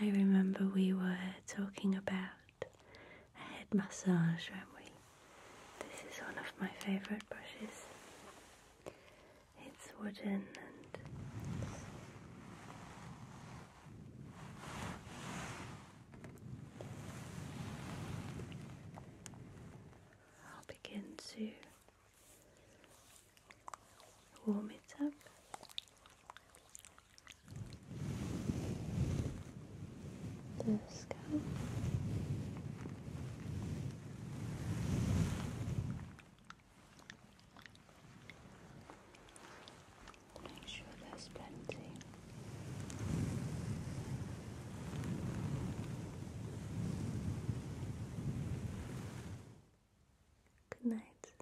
I remember we were talking about a head massage, weren't we? This is one of my favourite brushes. It's wooden and I'll begin to warm it Make sure there's plenty. Good night.